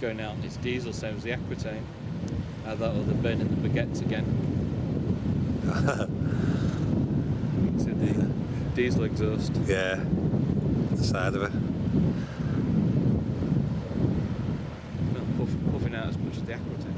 going out and it's diesel, same as the Aquitaine. That other burning the baguettes again. See the diesel exhaust. Yeah, the side of it. Not puff, puffing out as much as the Aquitaine.